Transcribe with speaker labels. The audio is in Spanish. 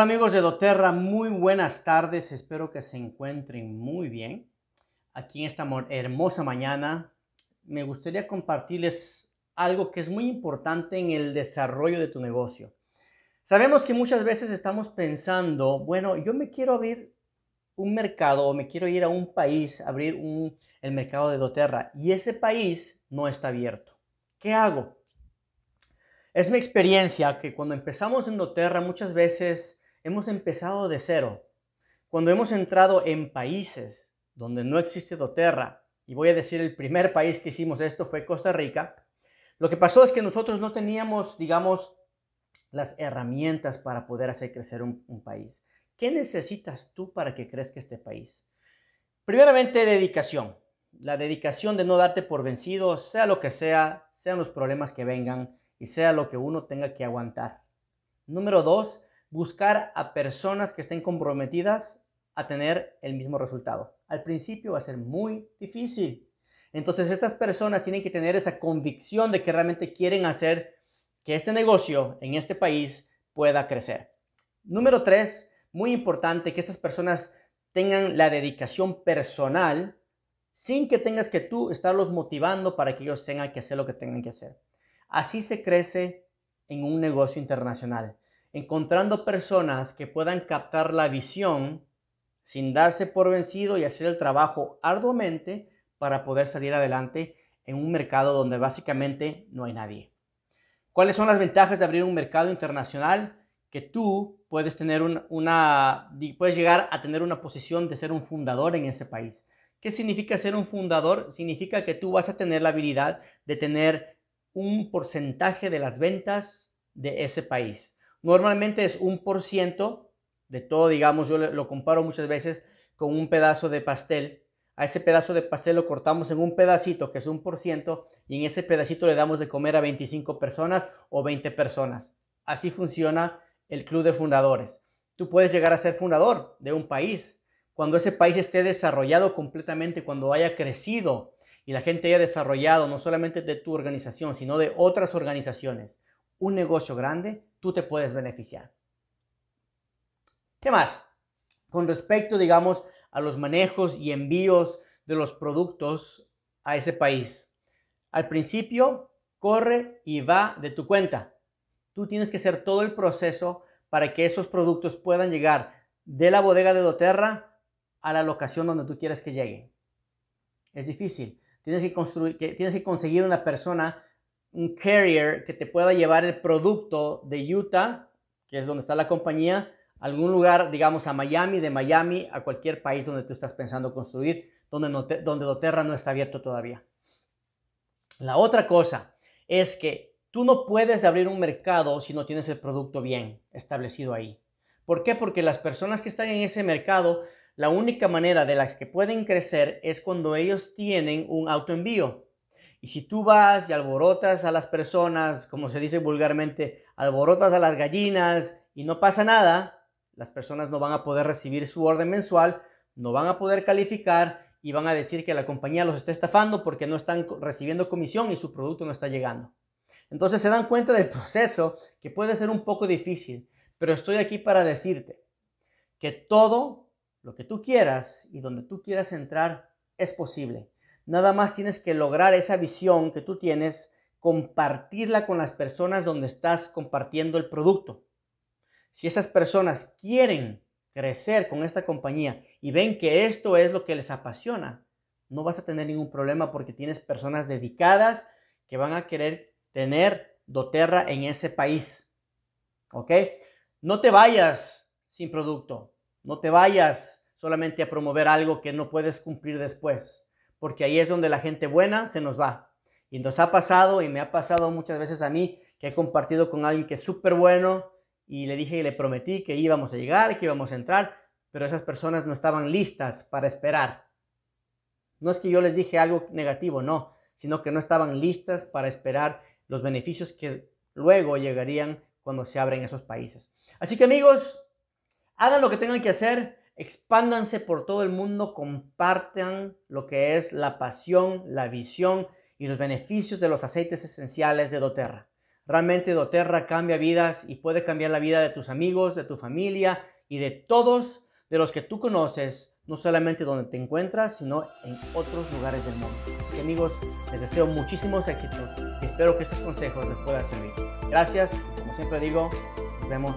Speaker 1: Hola amigos de doTERRA, muy buenas tardes, espero que se encuentren muy bien. Aquí en esta hermosa mañana me gustaría compartirles algo que es muy importante en el desarrollo de tu negocio. Sabemos que muchas veces estamos pensando, bueno, yo me quiero abrir un mercado o me quiero ir a un país, abrir el mercado de doTERRA y ese país no está abierto. ¿Qué hago? Es mi experiencia que cuando empezamos en doTERRA muchas veces hemos empezado de cero. Cuando hemos entrado en países donde no existe doTERRA, y voy a decir el primer país que hicimos esto fue Costa Rica, lo que pasó es que nosotros no teníamos, digamos, las herramientas para poder hacer crecer un, un país. ¿Qué necesitas tú para que crezca este país? Primeramente, dedicación. La dedicación de no darte por vencido, sea lo que sea, sean los problemas que vengan y sea lo que uno tenga que aguantar. Número dos, buscar a personas que estén comprometidas a tener el mismo resultado. Al principio va a ser muy difícil. Entonces estas personas tienen que tener esa convicción de que realmente quieren hacer que este negocio en este país pueda crecer. Número tres, muy importante que estas personas tengan la dedicación personal sin que tengas que tú estarlos motivando para que ellos tengan que hacer lo que tengan que hacer. Así se crece en un negocio internacional encontrando personas que puedan captar la visión sin darse por vencido y hacer el trabajo arduamente para poder salir adelante en un mercado donde básicamente no hay nadie. ¿Cuáles son las ventajas de abrir un mercado internacional? Que tú puedes tener una, puedes llegar a tener una posición de ser un fundador en ese país. ¿Qué significa ser un fundador? Significa que tú vas a tener la habilidad de tener un porcentaje de las ventas de ese país. Normalmente es un por ciento de todo, digamos, yo lo comparo muchas veces con un pedazo de pastel. A ese pedazo de pastel lo cortamos en un pedacito, que es un por ciento, y en ese pedacito le damos de comer a 25 personas o 20 personas. Así funciona el club de fundadores. Tú puedes llegar a ser fundador de un país cuando ese país esté desarrollado completamente, cuando haya crecido y la gente haya desarrollado no solamente de tu organización, sino de otras organizaciones un negocio grande, tú te puedes beneficiar. ¿Qué más? Con respecto, digamos, a los manejos y envíos de los productos a ese país. Al principio, corre y va de tu cuenta. Tú tienes que hacer todo el proceso para que esos productos puedan llegar de la bodega de doTERRA a la locación donde tú quieres que lleguen. Es difícil. Tienes que, construir, tienes que conseguir una persona un carrier que te pueda llevar el producto de Utah, que es donde está la compañía, a algún lugar, digamos a Miami, de Miami a cualquier país donde tú estás pensando construir, donde, no donde doTERRA no está abierto todavía. La otra cosa es que tú no puedes abrir un mercado si no tienes el producto bien establecido ahí. ¿Por qué? Porque las personas que están en ese mercado, la única manera de las que pueden crecer es cuando ellos tienen un autoenvío. Y si tú vas y alborotas a las personas, como se dice vulgarmente, alborotas a las gallinas y no pasa nada, las personas no van a poder recibir su orden mensual, no van a poder calificar y van a decir que la compañía los está estafando porque no están recibiendo comisión y su producto no está llegando. Entonces se dan cuenta del proceso que puede ser un poco difícil, pero estoy aquí para decirte que todo lo que tú quieras y donde tú quieras entrar es posible. Nada más tienes que lograr esa visión que tú tienes, compartirla con las personas donde estás compartiendo el producto. Si esas personas quieren crecer con esta compañía y ven que esto es lo que les apasiona, no vas a tener ningún problema porque tienes personas dedicadas que van a querer tener doTERRA en ese país. ¿Ok? No te vayas sin producto. No te vayas solamente a promover algo que no puedes cumplir después porque ahí es donde la gente buena se nos va. Y nos ha pasado y me ha pasado muchas veces a mí que he compartido con alguien que es súper bueno y le dije y le prometí que íbamos a llegar, que íbamos a entrar, pero esas personas no estaban listas para esperar. No es que yo les dije algo negativo, no, sino que no estaban listas para esperar los beneficios que luego llegarían cuando se abren esos países. Así que amigos, hagan lo que tengan que hacer, expándanse por todo el mundo, compartan lo que es la pasión, la visión y los beneficios de los aceites esenciales de doTERRA. Realmente doTERRA cambia vidas y puede cambiar la vida de tus amigos, de tu familia y de todos de los que tú conoces, no solamente donde te encuentras, sino en otros lugares del mundo. Así que amigos, les deseo muchísimos éxitos y espero que estos consejos les puedan servir. Gracias, como siempre digo, nos vemos